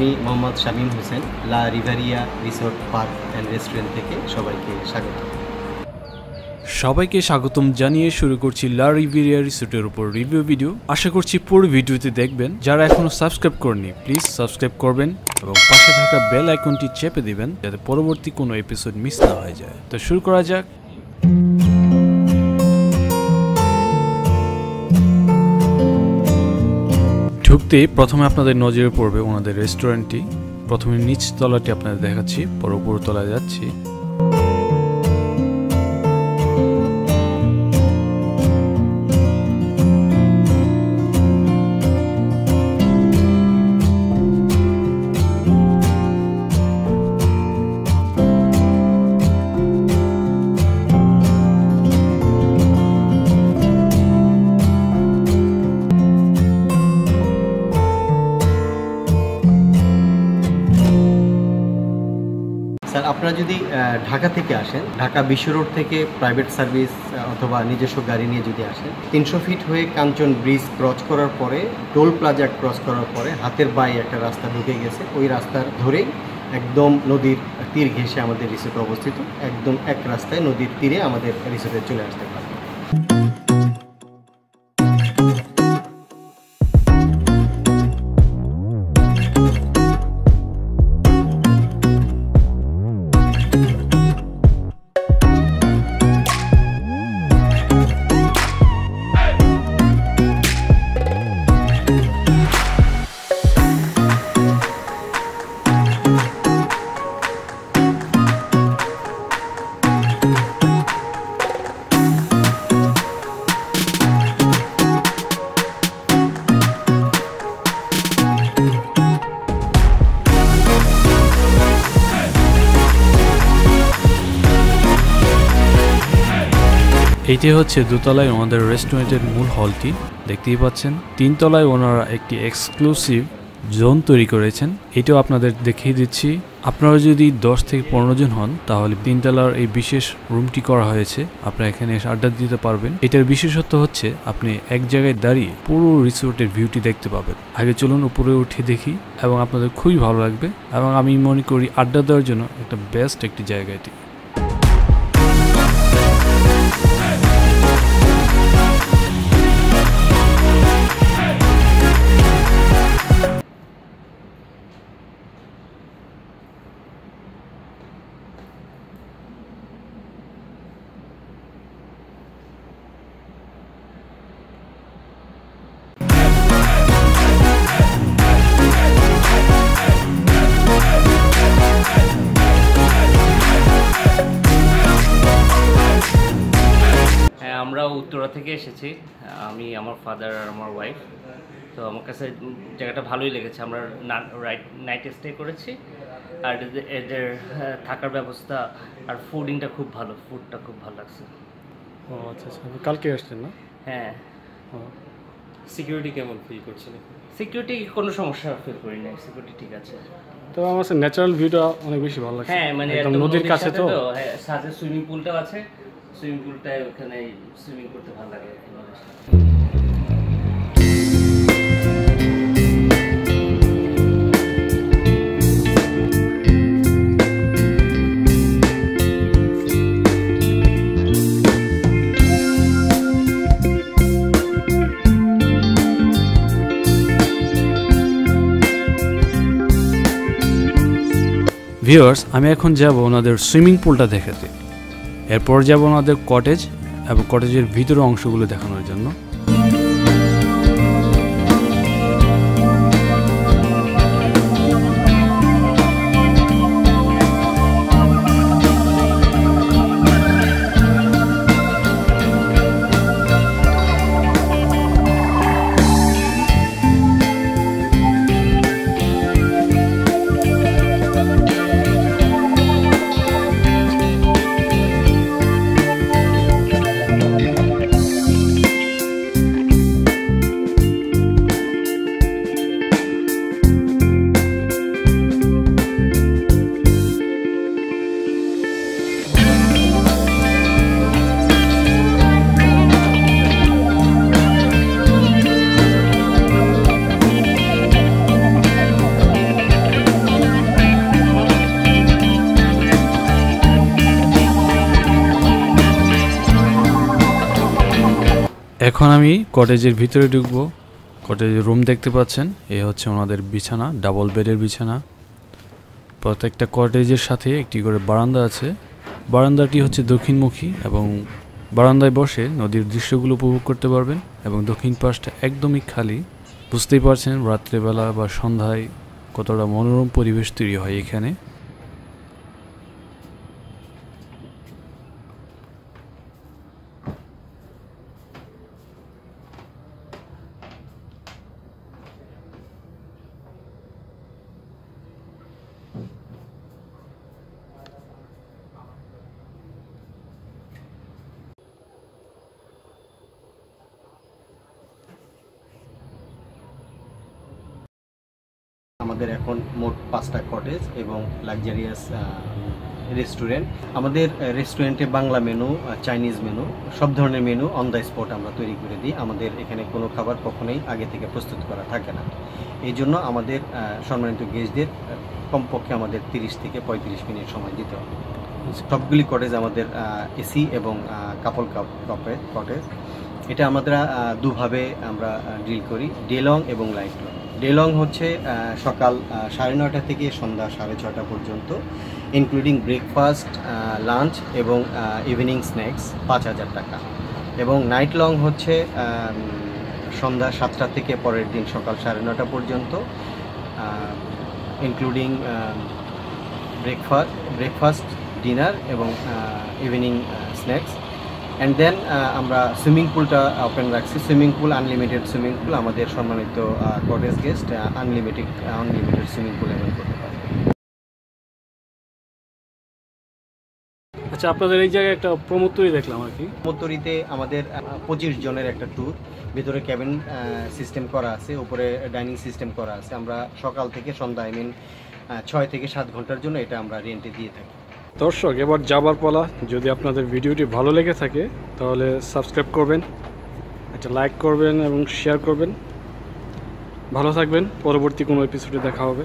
আমি Mohammad Shamim Hossain, La Riviera resort, park and restaurant থেকে সবাইকে স্বাগত। সবাইকে স্বাগতম জানিয়ে শুরু করছি লা রিভিরিয়া রিসোর্টের উপর রিভিউ ভিডিও। আশা করছি পুরো ভিডিওতে দেখবেন। যারা এখনও সাবস্ক্রাইব করেনি প্লিজ সাবস্ক্রাইব করবেন এবং পাশে থাকা বেল আইকনটি চেপে দিবেন, যাতে পরবর্তী কোনো এপিসোড মিস না হয়ে যায়। তো শুরু করা যাক। ঢুকতে প্রথমে আপনাদের নজরে পড়বে ওনাদের রেস্টুরেন্টটি প্রথমে নিচ তলাটি আপনাদের দেখাচ্ছি, পর উপর তলায় যাচ্ছি। আপনারা যদি ঢাকা থেকে আসেন, ঢাকা বিশ্ব রোড থেকে প্রাইভেট সার্ভিস অথবা নিজস্ব গাড়ি নিয়ে যদি আসেন, তিনশো ফিট হয়ে কাঞ্চন ব্রিজ ক্রস করার পরে টোল প্লাজা ক্রস করার পরে হাতের বাই একটা রাস্তা ঢুকে গেছে। ওই রাস্তার ধরেই একদম নদীর তীর ঘেঁষে আমাদের রিসোর্ট অবস্থিত। একদম এক রাস্তায় নদীর তীরে আমাদের রিসোর্টে চলে আসতে পারে। এইটি হচ্ছে দোতলায় ওনাদের রেস্টুরেন্টের মূল হলটি। দেখতেই পাচ্ছেন, তিনতলায় ওনারা একটি এক্সক্লুসিভ জোন তৈরি করেছেন। এটাও আপনাদের দেখিয়ে দিচ্ছি। আপনারা যদি দশ থেকে পনেরো জন হন, তাহলে তিনতলার এই বিশেষ রুমটি করা হয়েছে। আপনারা এখানে এসে আড্ডা দিতে পারবেন। এটার বিশেষত্ব হচ্ছে, আপনি এক জায়গায় দাঁড়িয়ে পুরো রিসোর্টের ভিউটি দেখতে পাবেন। আগে চলুন উপরে উঠে দেখি, এবং আপনাদের খুবই ভালো লাগবে, এবং আমি মনে করি আড্ডা দেওয়ার জন্য একটা বেস্ট একটি জায়গা এটি। উত্তরা থেকে এসেছি। আমি আমার ফাদার আর আমার ওয়াইফ তো আমার কাছে জায়গাটা ভালোই লেগেছে। আমরা রাইট নাইট স্টে করেছি। আর এদের- হ্যাঁ, থাকার ব্যবস্থা আর ফুডিংটা খুব ভালো। ফুডটা খুব ভালো লাগছে। ও আচ্ছা আচ্ছা। কালকে আসছেন না? হ্যাঁ। সিকিউরিটি কেমন ফিল করছেন সিকিউরিটি কোনো সমস্যা ফিল করি না সিকিউরিটি ঠিক আছে। তো আমার কাছে ন্যাচারাল ভিউটা অনেক বেশি ভালো লাগছে। হ্যাঁ মানে নদীর কাছে তো? হ্যাঁ সাথে সুইমিং পুলটাও আছে। সুইমিং পুলটায় ওখানে সুইমিং করতে ভালো লাগে আমি এখন যাব ওনাদের সুইমিং পুলটা দেখাতে। এরপর যাব আমাদের কটেজ এবং কটেজের ভিতরের অংশগুলো দেখানোর জন্য। এখন আমি কটেজের ভিতরে ঢুকবো। কটেজের রুম দেখতে পাচ্ছেন। এ হচ্ছে ওনাদের বিছানা ডাবল বেডের বিছানা। প্রত্যেকটা কটেজের সাথে একটি করে বারান্দা আছে। বারান্দাটি হচ্ছে দক্ষিণমুখী এবং বারান্দায় বসে নদীর দৃশ্যগুলো উপভোগ করতে পারবেন এবং দক্ষিণ পাশটা একদমই খালি। বুঝতেই পারছেন রাত্রেবেলা বা সন্ধ্যায় কতটা মনোরম পরিবেশ তৈরি হয় এখানে। আমাদের এখন মোট পাঁচটা কটেজ এবং লাক্সারিয়াস রেস্টুরেন্ট আমাদের রেস্টুরেন্টে বাংলা মেনু চাইনিজ মেনু সব ধরনের মেনু অন দ্য স্পট আমরা তৈরি করে দিই। আমাদের এখানে কোনো খাবার কখনোই আগে থেকে প্রস্তুত করা থাকে না। এই জন্য আমাদের সম্মানিত গেস্টদের কমপক্ষে আমাদের তিরিশ থেকে পঁয়ত্রিশ মিনিট সময় দিতে হবে। সবগুলি কটেজ আমাদের এসি এবং কাপল কাপ কটেজ এটা আমরা দুভাবে আমরা ডিল করি ডে লং এবং লাইট লং ডে লং হচ্ছে সকাল সাড়ে নয়টা থেকে সন্ধ্যা সাড়ে ছটা পর্যন্ত ইনক্লুডিং ব্রেকফাস্ট লাঞ্চ এবং ইভিনিং স্ন্যাক্স পাঁচ হাজার টাকা। এবং নাইট লং হচ্ছে সন্ধ্যা সাতটা থেকে পরের দিন সকাল সাড়ে নটা পর্যন্ত ইনক্লুডিং ব্রেকফাস্ট ব্রেকফাস্ট ডিনার এবং ইভিনিং স্ন্যাক্স অ্যান্ড দেন আমরা সুইমিং পুলটা ওপেন রাখছি। Swimming pool unlimited swimming pool আমাদের সম্মানিত cottage guest unlimited unlimited swimming pool avail করতে পারে আচ্ছা আপনাদের এই জায়গায় একটা প্রমোত্তরি দেখলাম আর কি। প্রমোত্তরিতে আমাদের পঁচিশ জনের একটা ট্যুর ভিতরে ক্যাবিন সিস্টেম করা আছে উপরে ডাইনিং সিস্টেম করা আছে। আমরা সকাল থেকে সন্ধ্যা আই মিন ছয় থেকে সাত ঘণ্টার জন্য এটা আমরা রেন্টে দিয়ে থাকি। দর্শক, এবার যাবার পালা। যদি আপনাদের ভিডিওটি ভালো লেগে থাকে, তাহলে সাবস্ক্রাইব করবেন, একটা লাইক করবেন এবং শেয়ার করবেন। ভালো থাকবেন, পরবর্তী কোনো এপিসোডে দেখা হবে।